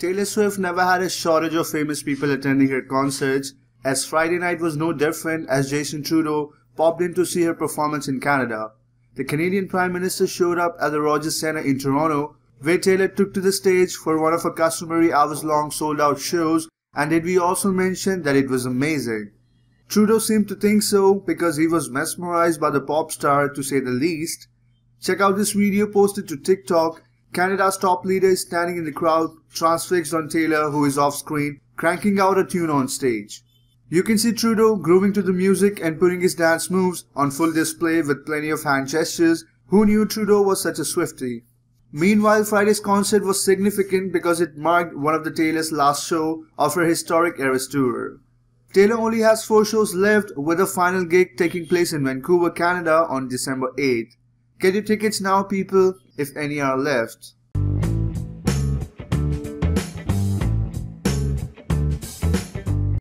Taylor Swift never had a shortage of famous people attending her concerts, as Friday night was no different as Justin Trudeau popped in to see her performance in Canada. The Canadian Prime Minister showed up at the Rogers Centre in Toronto, where Taylor took to the stage for one of her customary hours-long sold-out shows, and did we also mention that it was amazing? Trudeau seemed to think so because he was mesmerized by the pop star to say the least. Check out this video posted to TikTok. Canada's top leader is standing in the crowd, transfixed on Taylor who is off screen, cranking out a tune on stage. You can see Trudeau grooving to the music and putting his dance moves on full display with plenty of hand gestures. Who knew Trudeau was such a Swiftie? Meanwhile, Friday's concert was significant because it marked one of the Taylor's last show of her historic Eras tour. Taylor only has four shows left with the final gig taking place in Vancouver, Canada on December 8th. Get your tickets now people, if any are left.